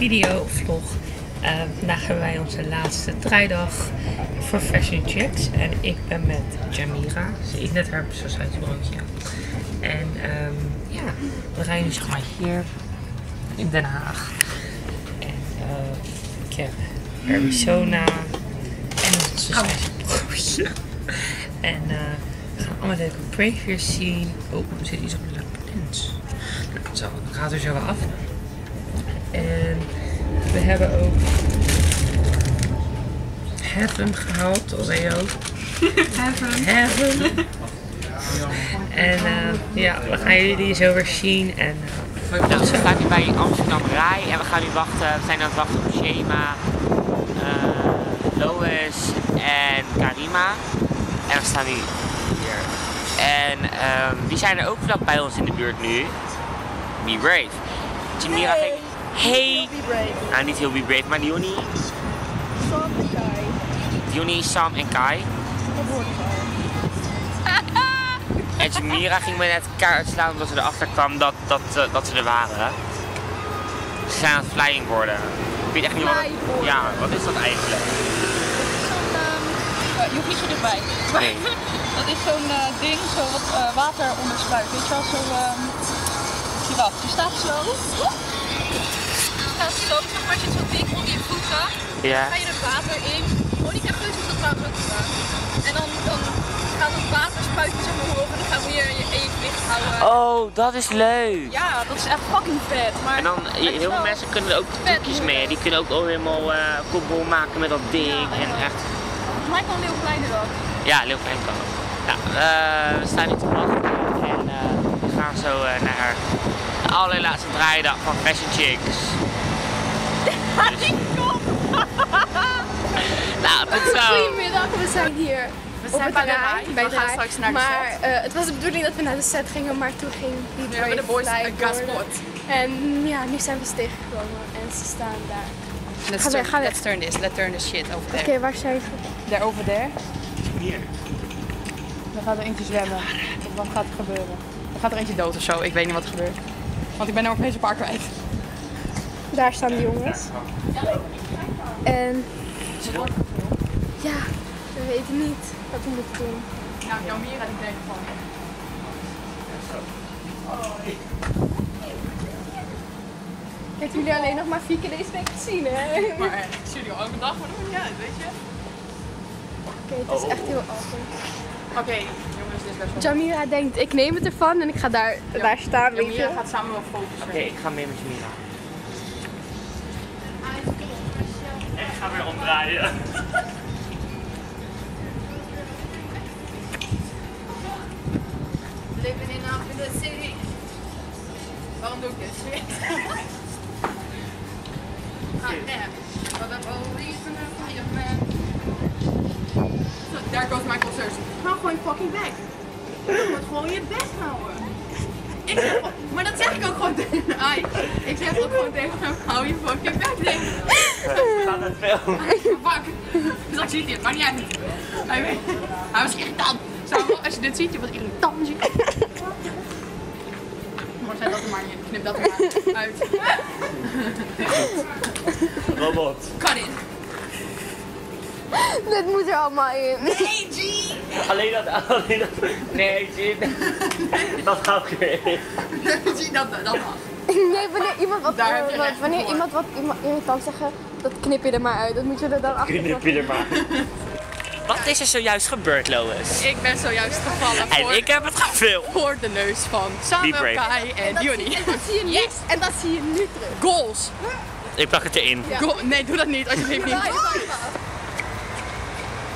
video vlog. Eh, vandaag hebben wij onze laatste draaidag voor Fashion Chicks. En ik ben met Jamira. Ze eet net haar broodje. En ehm, ja, we rijden zeg maar hier in Den Haag. En eh, ik heb Arizona en onze broodje. En eh, we gaan allemaal leuke previews zien. Oh, er zit iets op de lens. Nou, zo, dan gaat er zo af. En we hebben ook Heaven gehaald, als EO. Heaven. Heaven. En eh, ja, we gaan jullie zo weer zien. En, uh, nou, we staan nu bij Amsterdam Rai en we gaan nu wachten. We zijn aan het wachten op Shema, uh, Lois en Karima. En we staan nu hier. En um, die zijn er ook vlak bij ons in de buurt nu. Be Brave. Hey. Hey! Nou, niet heel Be Brave, maar Diony. Sam en Kai. Diony, Sam en Kai. Dat hoort al. En Jamira ging me net kaart slaan omdat ze erachter kwam dat, dat, uh, dat ze er waren. Ze zijn aan het flying worden. Ik weet echt niet wat Ja, wat is dat eigenlijk? Zo'n, um, je hoeft niet zo dichtbij. Nee. dat is zo'n uh, ding, zo wat uh, water onder spuit. Weet je wel, zo... Um, wat, je staat zo. Je staat zo, zeg maar, als je zo'n ding onder je voeten. Ja. Dan ga je er water in. Monika Geus heeft dat trouwens ook gedaan. En dan, dan gaat het water spuiten zeg maar omhoog en dan ga je je evenwicht houden. Oh, dat is leuk. Ja, dat is echt fucking vet. Maar en dan, heel veel mensen kunnen er ook trucjes mee. Die kunnen ook al helemaal uh, kopbol maken met dat ding. Ja, en echt... Volgens mij kan Leeuw Kleiner ook. Ja, Leeuw Klein kan ook. Nou, uh, we staan nu te wachten en uh, we gaan zo naar de allerlaatste draaidag van Fashion Chicks. Dus... nou, tot zo. Goedemiddag, we zijn hier. We zijn bij de rij. Bij we gaan straks naar de maar, set. uh, het was de bedoeling dat we naar de set gingen, maar toen ging die We hebben de boys een gaspot. En ja, nu zijn we ze tegengekomen en ze staan daar. Let's, ga turn, weg, ga weg. let's turn this. Let's turn this shit over Oké, there. okay, waar zijn ze? Daar over there. Hier. Dan gaat er eentje zwemmen. Of wat gaat er gebeuren? Dan gaat er eentje dood of zo. Ik weet niet wat er gebeurt. Want ik ben er opeens een paar kwijt. Daar staan de jongens. En ja, we weten niet wat we moeten doen. Ja, Jamira die denkt van. Ik heb jullie alleen nog maar vier keer deze week gezien, hè? Oké, Maar ik zie jullie elke dag, maar dat maakt niet uit, weet je? het is echt heel awesome. Oké, Jamira denkt, ik neem het ervan en ik ga daar, daar staan, weet Jamira je. gaat samen wel focussen. Oké, ik ga mee met Jamira. En ik ga weer omdraaien. Living in in the city. Waarom doe ik dit? ah, always been a fireman. Daar goes Michael gewoon je fucking bek. Je moet gewoon je bek houden. Ik zeg, maar dat zeg ik ook gewoon tegen Ai. Ik zeg ook gewoon tegen hem, hou je fucking bek tegen. Gaat het wel? Fuck. Dus ik zie maar niet uit. Hij, weet- hij was irritant. Als je dit ziet, je wordt irritant. je. Maar zet dat er maar in. Knip dat er maar uit. Robot. Cut it. Dit moet er allemaal in. Hey, G! Alleen dat, alleen dat. Nee, Jin. Dat gaat weer in. Zie dat, dat mag. Nee, wanneer iemand wat, Daar heb je eh, wat- wanneer voor. iemand wat iemand irritant zeggen, dat knip je er maar uit. Dat moet je er dan achter. Knip je er maar. Wat is er zojuist gebeurd, Lois? Ik ben zojuist gevallen voor, En ik heb het gefilmd. voor de neus van Samuel. Kai en Diony. En dat zie je nu, Yes. en dat zie je nu terug. Goals. Ik plak het erin. Go nee, doe dat niet, alsjeblieft niet.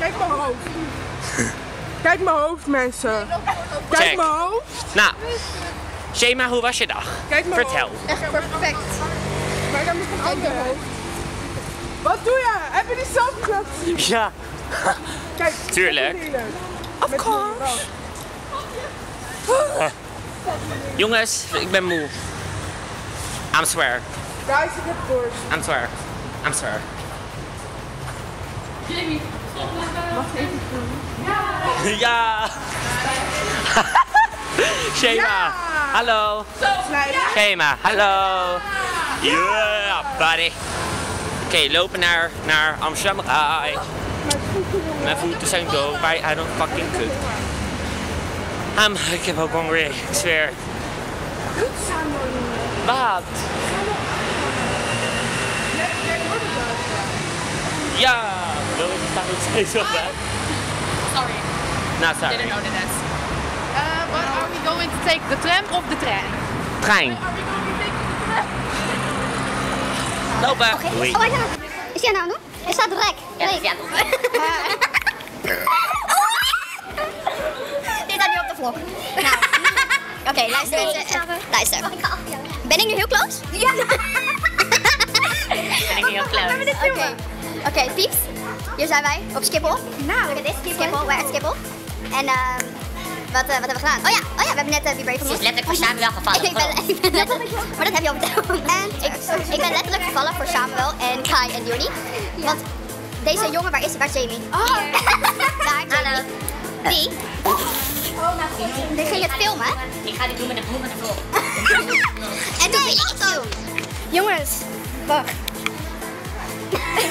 Kijk mijn hoofd. Kijk mijn hoofd, mensen. Kijk Check. mijn hoofd. Nou, Shema, hoe was je dag? Kijk mijn Vertel. Echt perfect. Maar dan moet een ander hoofd. Wat doe je? Heb je die zelf zien? Ja, Kijk. Tuurlijk. Of course. jongens, ik ben moe. I'm swear. Guys, ik heb dorst. I'm swear. I'm swear. Ja! Shema, hallo. Shema, hallo. Yeah, buddy. Oké, lopen naar, naar Amsterdam Rai. Mijn voeten zijn dood, maar I don't fucking cook. Um, ik heb ook hongry, ik zweer. Wat? Ja, nog steeds op, hè? Sorry, Nou, sorry. didn't know that. Uh, but are we going to take the tram of the train? Trein. Lopen. Doei. Oh, wacht even. Is hij nou aan het doen? Er staat rek. Ja, Nee. ja, Dit staat nu op de vlog. Nou. Oké, luister mensen. Eh, luister. Ben ik nu heel close? Ja. Ben ik heel close. Oké. Oké, pieps. Hier zijn wij op Schiphol. Nou, look at this. Schiphol, we're at Schiphol. En ehm wat, eh, wat hebben we gedaan? Oh ja, oh ja, we hebben net uh, Be Brave Ze is letterlijk voor Samuel gevallen. Ik ben, ik ben letterlijk, maar dat heb je al verteld. En ik, ik ben letterlijk gevallen voor Samuel en Kai en Juni. Want deze jongen, waar is, waar is Jamie? Oh. Daar, Jamie. Die. Die ging het filmen. Ik ga dit doen met de broek en de vlog. En toen ging ik het doen. Jongens, wacht.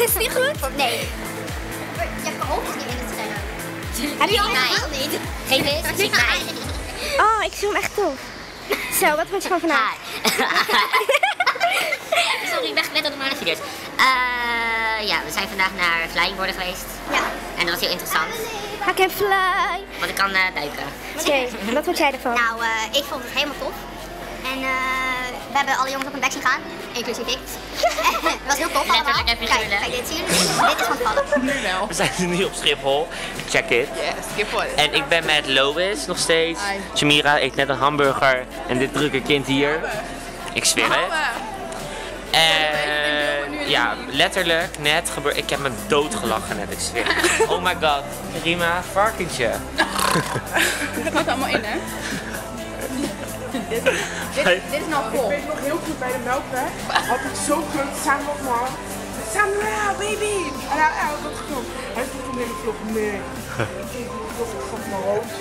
is het niet goed? Nee. Is niet in het scherm. Heb je al helemaal niet? Geen wist, zie mij. Oh, ik zie hem echt tof. Zo, wat vond je van vandaag? Sorry, ik gewend aan normale video's. Eh, ja, we zijn vandaag naar Flying worden geweest. Ja. En dat was heel interessant, I can fly. want ik kan eh, duiken. Oké, wat vond jij ervan? Nou, eh, ik vond het helemaal tof. En eh, we hebben alle jongens op een bek zien gaan, inclusief ik. het was heel tof allemaal. Letterlijk en Kijk, figuurlijk. kijk, dit zien? Dit is van vallen. Nu wel. We zijn nu op Schiphol. Check it. Yes, Schiphol. En ik ben met Lois nog steeds. Hi. Jamira eet net een hamburger. En dit drukke kind hier. Ik zweer het. En ja, letterlijk net gebeurd. Ik heb me doodgelachen net, ik zweer. Oh my god. Rima, varkentje. Het gaat allemaal in, hè? Dit, dit, dit is nou Ik vol. weet nog heel goed bij de melkweg. Had ik zo groot Samuel man. Samuel, baby! En hij, had dat gefilmd. Hij vroeg toen in de vlog, nee. Ik vlog van mijn hoofd.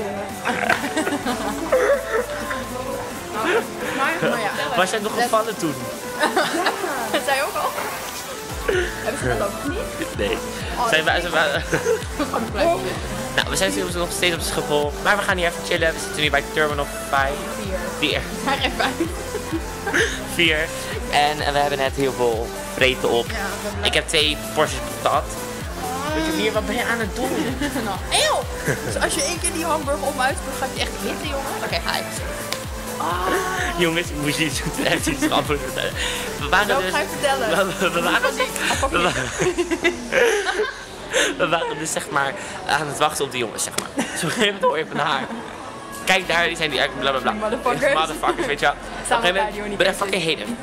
Maar, maar ja, Was jij nog gevallen toen? dat zei je ook al. Hebben ze dat ook niet? Nee. Zijn wij, zijn wij- nou, we zijn natuurlijk nog steeds op Schiphol. Maar we gaan hier even chillen. We zitten nu bij Terminal 5. 4. Hij geeft bij. 4. En we hebben net heel veel vreten op. Ja, Ik heb twee porties patat. Weet je hier, wat ben je aan het doen? nou, eeuw! Dus als je één keer die hamburger op uitspreekt, gaat je echt hitten, jongen. Oké, ga ik. Jongens, ik moest je iets echt iets grappigs vertellen. We waren dus... ga je vertellen? We, we waren dus... We waren, we waren dus zeg maar aan het wachten op die jongens, zeg maar. Zo een gegeven hoor je van haar. Kijk daar, die zijn die eigenlijk bla bla bla. Motherfuckers. Motherfuckers, weet je wel. Samen Unicases. fucking hate him.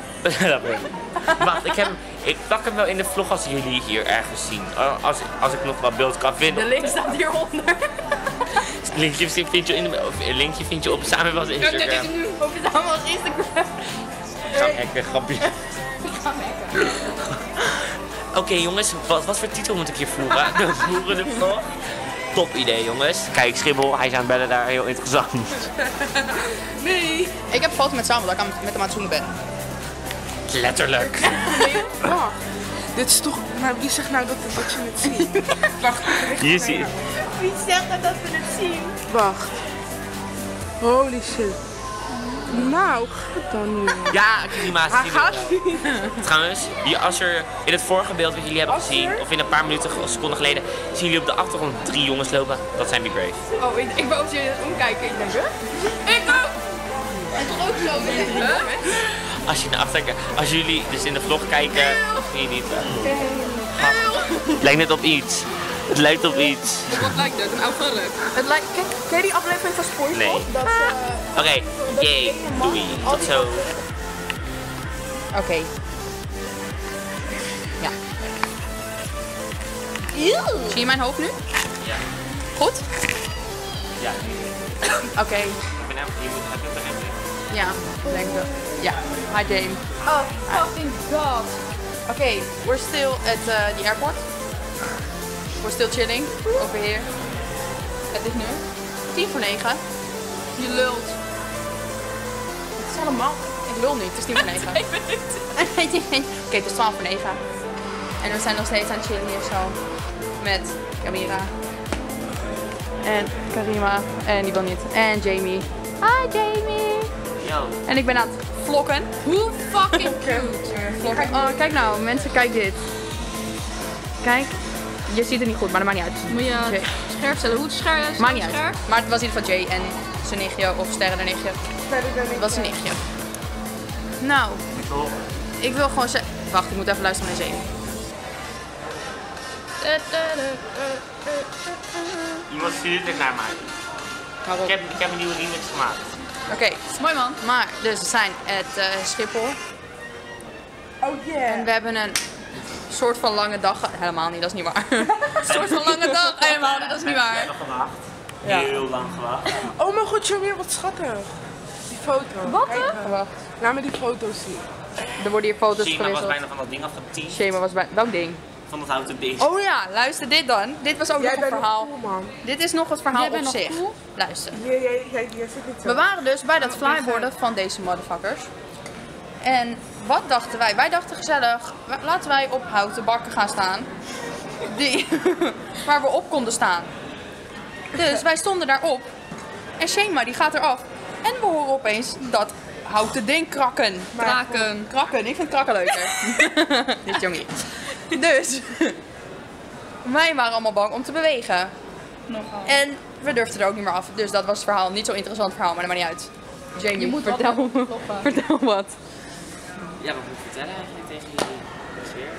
Wacht, ik heb hem, ik pak hem wel in de vlog als jullie hier ergens zien. Oh, Als, als ik nog wat beeld kan vinden. De link staat hieronder. Linkje vind je, in de, of, een linkje vind je op samen was Instagram. Op Instagram. Ga hekken, grapje. Oké jongens, wat, wat voor titel moet ik hier voeren? De voerende vlog? Top idee jongens. Kijk, Schiphol, hij is aan het bellen daar, heel interessant. Nee. Ik heb een foto met Samuel dat ik met hem aan het zoenen ben. Letterlijk. Wacht. Dit is toch, maar wie zegt nou dat, dat je het ziet? Wacht, Je ziet. Wie zegt dat dat we het zien? wacht. Holy shit. Nou, gaat dan nu. Ja, klimaat. Hij gaat niet. Trouwens, hier, als er in het vorige beeld wat jullie hebben gezien, of in een paar minuten, of seconden geleden, zien jullie op de achtergrond drie jongens lopen. Dat zijn Be Brave. Oh, ik, ik wou serieus omkijken. Ik denk, huh? Ik ook! En toch ook zo. Huh? Als je naar achter als jullie dus in de vlog kijken, zie je niet. Het lijkt net op iets. Het lijkt op iets. Wat lijkt het? Een. Het lijkt, kijk, ken je die aflevering van SpongeBob? Nee. Dat, eh, Oké, jee, doei. Tot zo. Oké. Ja. Zie je mijn hoofd nu? Ja. Goed? Ja, Oké. ik ben hem, je moet hem. Ja, ik denk dat. Ja. Hi Jane. Oh, fucking god. Oké, we're still at uh, the airport. We're still chilling over here. Het is nu tien voor negen. Je lult. Het is man. Ik wil niet, het is tien voor negen. Nee, tien voor negen. Oké, het is twaalf voor negen. En we zijn nog steeds aan het chillen hier zo. Met Camira. En Karima. En die wil niet. En Jamie. Hi Jamie. Yo. En ik ben aan het vlokken. Hoe fucking cute. vlokken. Oh, kijk nou, mensen, kijk dit. Kijk. Je ziet het niet goed, maar dat maakt niet uit. Moet je Jay. scherp stellen. Hoe scherp? Maakt niet uit. Maar het was in ieder geval Jay en zijn nichtje of sterren de nichtje. Het was zijn nichtje. Nou, ik wil gewoon zeggen... Wacht, ik moet even luisteren naar Jamie. Iemand stuurt het naar mij. Waarom? Ik heb, ik heb een nieuwe remix gemaakt. Oké, Mooi man. maar dus we zijn het eh, Schiphol. Oh En yeah. we hebben een soort van lange dag. Helemaal niet, dat is niet waar. een soort van lange dag. Helemaal niet, dat is niet We waar. hebben gewacht. Ja. Heel lang gewacht. Oh mijn god, Jamie, wat schattig. Die foto. Wat, Wacht. Laat me die foto's zien. Er worden hier foto's Shema was gewisseld. bijna van dat ding afgetiefd. Shema was bij... Welk ding? Van dat houten ding. Oh ja, luister dit dan. Dit was ook Jij nog een bent verhaal. nog cool, man. Dit is nog het verhaal Jij bent op nog zich. cool? Luister. Jij, jij, jij, jij zit niet zo. We waren dus bij dat flyboarden van deze motherfuckers. En wat dachten wij? Wij dachten gezellig, laten wij op houten bakken gaan staan. Die, waar we op konden staan. Dus wij stonden daarop. En Shema die gaat eraf. En we horen opeens dat houten ding krakken. Kraken. Krakken. Ik vind krakken leuker. Dit jongen. Dus wij waren allemaal bang om te bewegen. En we durfden er ook niet meer af. Dus dat was het verhaal. Niet zo interessant verhaal, maar dat maakt niet uit. Jamie, Je moet vertel, vertel wat. Ja, wat moet ik vertellen eigenlijk tegen jullie? Weer.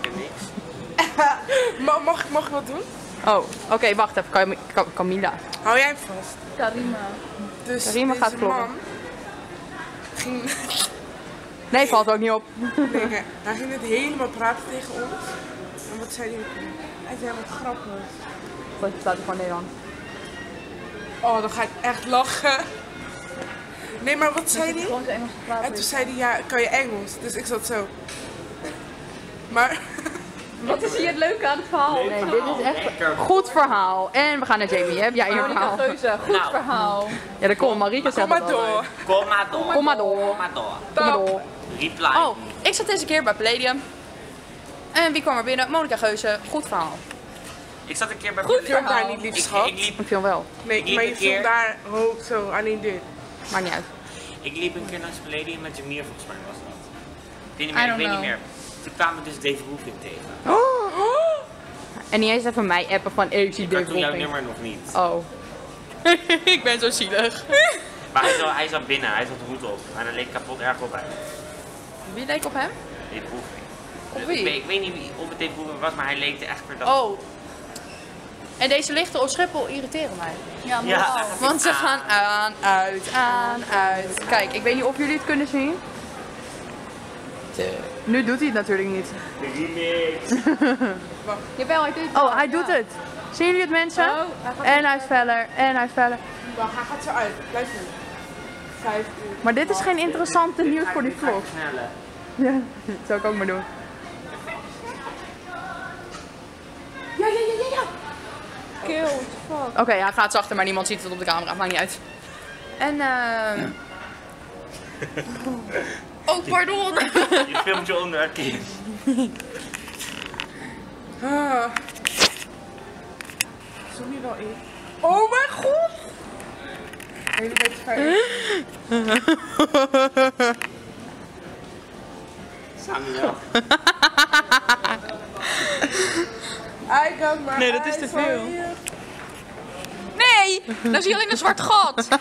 Ik heb niks. Ma- mag, mag ik wat doen? Oh, oké, wacht even. Cam Cam- Camilla. Hou jij hem vast. Karima. Dus Karima gaat kloppen. man ging, Nee, valt ook niet op. nee, nee, hij ging het helemaal praten tegen ons. En wat zei hij? Hij zei wat grappig. Goed, staat er gewoon Nederland. Oh, dan ga ik echt lachen. Nee, maar wat zei hij? En toen zei hij, ja, kan je Engels? Dus ik zat zo. Maar, Wat is hier het leuke aan het verhaal? Nee, dit is echt een goed verhaal. En we gaan naar Jamie. Heb jij hier een verhaal? Geuze, goed Nou. verhaal. Ja, dat komt. Marieke kom zegt maar dat door. Kom maar door. Kom maar door. Kom maar door. Kom maar door. Reply. Oh, ik zat deze keer bij Palladium. En wie kwam er binnen? Monika Geuze. Goed verhaal. Ik zat een keer bij Goed film daar niet, lief ik, schat. ik, liep, Ik film wel. Nee, liep maar je stond daar hoog zo, alleen dit. Maakt niet uit. ik liep een keer langs Palladium met Jamir, volgens mij was dat. Ik weet niet meer, ik niet. Toen kwamen we dus Dave Roofing tegen. En niet eens even mij appen van hey, ik zie Ik had Dave toen jouw nummer nog niet. Oh. ik ben zo zielig. Maar hij zat, hij zat binnen, hij zat de hoed op. En hij leek kapot erg op bij. Wie leek op hem? Dave Roofing. Op Ik weet, ik weet niet wie, of het Dave Roofing was, maar hij leek er echt per dag. Oh. En deze lichten op Schiphol irriteren mij. Ja, Ja. normaal. Want ze gaan aan, uit, aan, uit. Kijk, ik weet niet of jullie het kunnen zien. Nu doet hij het natuurlijk niet. Jawel, hij doet het. Oh, hij doet het. Zien jullie het mensen? Oh, hij En hij is feller, en hij is feller. Wacht, hij gaat zo uit. Blijf nu. Vijf uur. Maar dit is geen interessante nieuws voor die vlog. Ja, dat zou ik ook maar doen. Kill, fuck. Oké, hij gaat zachter, maar niemand ziet het op de camera. Maakt niet uit. En ehm Oh, pardon. Je filmt je onder een kind. Ah. Zoom je wel in? Oh mijn god! De hele beetje vijf. Samuel. I got my Nee, dat is te veel. Nee, dan zie je alleen een zwart gat.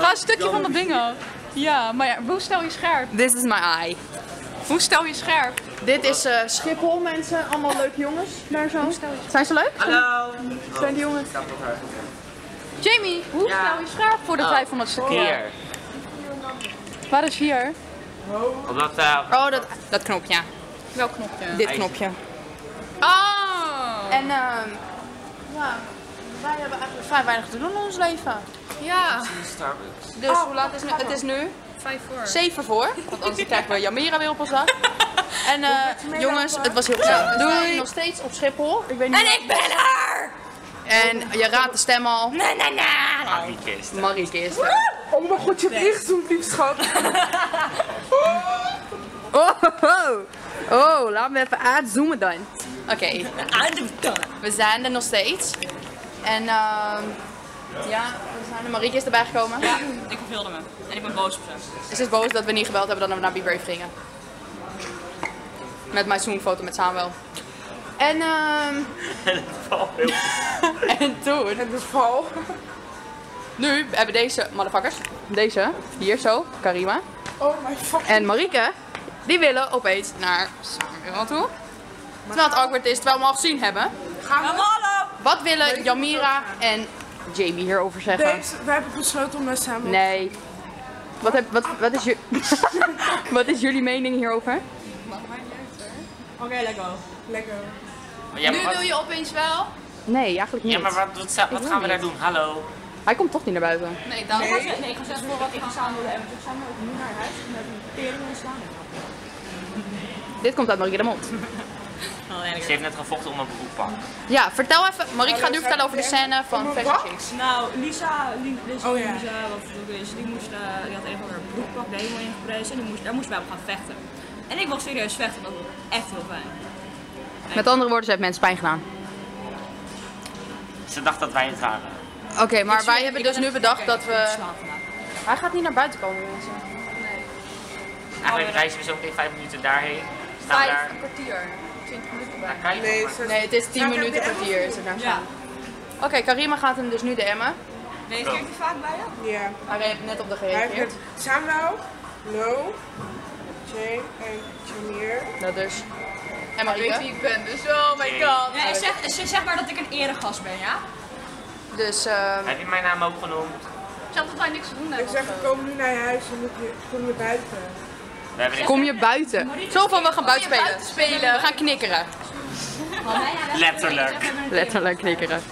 Ga een stukje van dat ding af. Ja, maar ja, hoe stel je scherp? This is my eye. Hoe stel je scherp? Dit is eh, Schiphol, mensen. Allemaal leuke jongens. Daar zo. Zijn ze leuk? Hallo. Zijn die jongens? Jamie, hoe Ja. stel je scherp voor de Oh. 500ste keer? Hier. Waar is hier? Omdat, eh, Oh, dat, dat knopje. Welk knopje? Dit knopje. Oh! En ehm ja, wij hebben eigenlijk vrij weinig te doen in ons leven. Ja, Starbucks. Dus hoe laat is het nu? Het is nu 5 voor. 7 voor. Want anders krijgen we Jamira weer op ons dak. En eh, jongens, het was heel gezellig. We zijn nog steeds op Schiphol. Ik weet niet en ik ben er! En je raadt de stem al. Marieke is er. Marieke is er. Oh mijn god, je hebt ingezoomd, lief schat. Oh, oh, oh, laat me even uitzoomen dan. Oké, we zijn er nog steeds. En ehm ja, we zijn er. Marieke is erbij gekomen. Ja, ik verveelde me. En ik ben boos op ze. Ze is boos dat we niet gebeld hebben dat we naar Be Brave gingen. Met mijn zoomfoto met Samuel. En, ehm en toen, Het beval. nu hebben deze motherfuckers, deze, hier zo, Karima Oh my fuck. en Marieke, die willen opeens naar Samuel toe. Terwijl het awkward is, terwijl we hem al gezien hebben. Gaan we? hallo! Wat willen Jamira en Jamie hierover zeggen? Deze, we hebben besloten om naar samen. Nee. Wat, heb, wat, wat, is ju- wat is jullie mening hierover? Oké, let's go. Lekker. Ja, maar wat, je opeens wel? Nee, eigenlijk niet. ja, maar wat, wat, wil gaan we daar doen? Hallo? Hij komt toch niet naar buiten. Nee, dan nee. nee, ik ga zeggen voor wat ik samen willen hebben. Dus samen ook nu naar huis met een tering in de slaan. Dit komt uit Marieke de mond. Ze heeft net gevochten om een broekpak. Ja, vertel even. Marieke gaat nu vertellen over de scène van een Fashion? Chicks. Nou, Lisa, Li- Lisa, Oh ja. Lisa, wat het ook is, die, moest, eh, die had een van haar broekpak de hemel ingeprezen en die moest, daar moesten wij op gaan vechten. En ik wil serieus vechten, dat was echt heel fijn. Met andere woorden, ze heeft mensen pijn gedaan. Ze dacht dat wij het waren. Oké, maar wij hebben dus nu bedacht dat we... Hij gaat niet naar buiten komen, mensen. Eigenlijk reizen we zo meteen vijf minuten daarheen. Staan we daar. kwartier. 20 minuten Daar kan je Nee, toch maar- het is 10 Gaan we minuten de kwartier is het naar Ja. Oké, Karima gaat hem dus nu DM'en. Reageert hij vaak bij je? Ja. Hij heeft net op de Hij heeft gereageerd. Samuel, Lo, Jay en Jamir. Dat dus. En Marieke. ik ben, dus oh my god. Nee, zeg, zeg- zeg maar dat ik een eregast ben, ja? Dus, ehm Heb je mijn naam ook genoemd? Ik zeg dat wij niks te doen Ik zeg, kom nu naar je huis, je moet je, kom je buiten. Kom je buiten. Zo van, we gaan buiten spelen. We gaan knikkeren. letterlijk. Letterlijk knikkeren.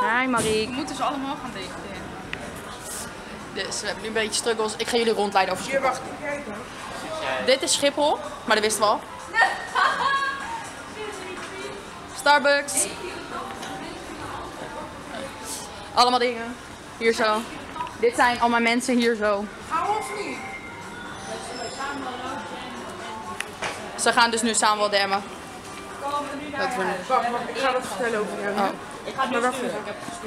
Hi Mariek. We moeten ze allemaal gaan daten. Dus we hebben nu een beetje struggles. Ik ga jullie rondleiden over Hier, wacht, kijk dan. Dit is Schiphol, maar dat wisten we al. Starbucks. Allemaal dingen. Hier zo. Dit zijn allemaal mensen hier zo. Of niet? Ze gaan dus nu samen wel demmen. Dat we Wacht, wacht, ik ga wat vertellen over hem. hè? Ik ga Maar wacht even.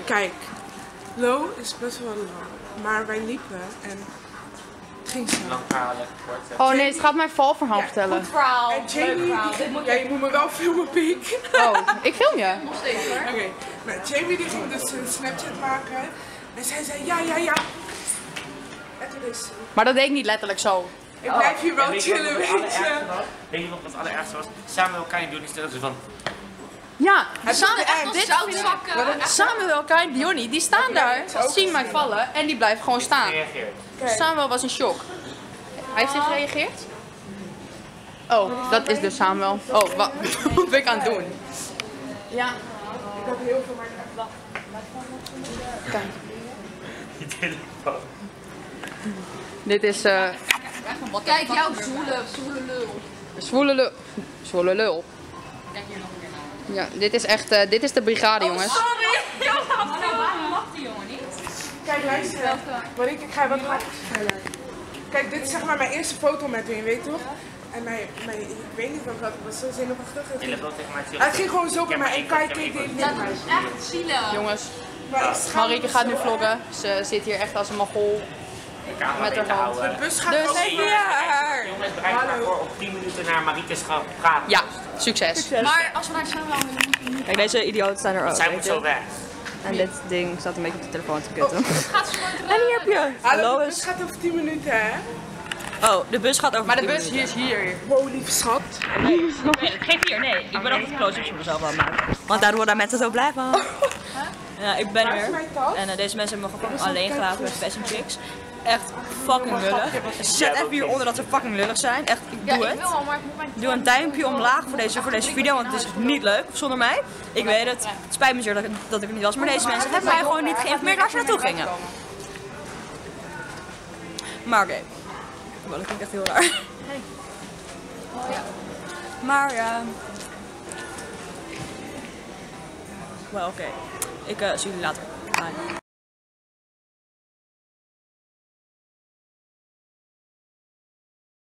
Kijk, Lo is best wel lang, maar wij liepen en het ging snel. Lang verhaal, lekker kort. eh. Oh nee, ze gaat mijn valverhaal vertellen. verhaal. En Jamie, ja, je moet me wel filmen, Piek. Oh, ik film je. Oké, nou, Jamie die ging dus een Snapchat maken en zij zei ja, ja, ja. En toen is Maar dat deed ik niet letterlijk zo. ik blijf hier wel En weet je wat chillen, weet je. Weet je wat het allerergste was? Samuel kan je doen, die stelde ze van... Ja, Samen, echt dit zakken. Samuel, Kai en Diony, die staan daar, zien mij vallen en die blijven gewoon staan. Reageert. Samuel was in shock. Hij heeft niet gereageerd? Oh, dat is dus Samuel. Oh, wat, ben ik aan het doen? Ja. Ik heb heel veel maar Kijk, Je telefoon. Dit is eh Kijk, jouw zoele, zoele lul. zwoele lul. Zwoele lul. Ja, dit is echt, eh, dit is de brigade jongens. Sorry! Waarom lacht die jongen niet? Kijk, luister. Marieke, ik ga wat laten vertellen. Kijk, dit is zeg maar mijn eerste foto met je weet toch? En mijn, mijn, ik weet niet wat ik ik was zo zenuwachtig. Het ging, Telefoon tegen mij het ging gewoon zo bij mij en Kai keek niet. niet naar mij. Echt zielig. Jongens, ik Marieke gaat nu vloggen. Ze zit hier echt als een mogol. Met haar hand. De bus gaat Dus- ook jongens, bereid maar voor op 10 minuten naar Marieke's gaan praten. Ja, succes. Maar als we naar Samuel willen, Kijk, deze idioten staan er ook. Zij moet zo weg. En dit ding staat een beetje op de telefoon te kutten. gewoon En hier heb je. Hallo, de bus is. gaat over 10 minuten, hè? Oh, de bus gaat over Maar de 10 bus hier is hier. Wow, lieve schat. Nee, geef hier, nee. Ik ben altijd close-ups voor mezelf aan het maken. Want daardoor worden mensen zo blij van. Ja, ik ben er. En eh, deze mensen hebben me gewoon alleen gelaten met Fashion Chicks. Echt fucking lullig. Zet even hieronder dat ze fucking lullig zijn. Echt, ik doe het. Doe een duimpje omlaag voor deze, voor deze video, want het is niet leuk zonder mij. Ik weet het. Het spijt me zeer dat ik, dat ik er niet was. Maar deze mensen hebben mij gewoon niet geïnformeerd waar ze naartoe gingen. Maar oké. Wel, dat klinkt echt heel raar. Maar ja. Wel oké. Ik eh, zie jullie later. Bye.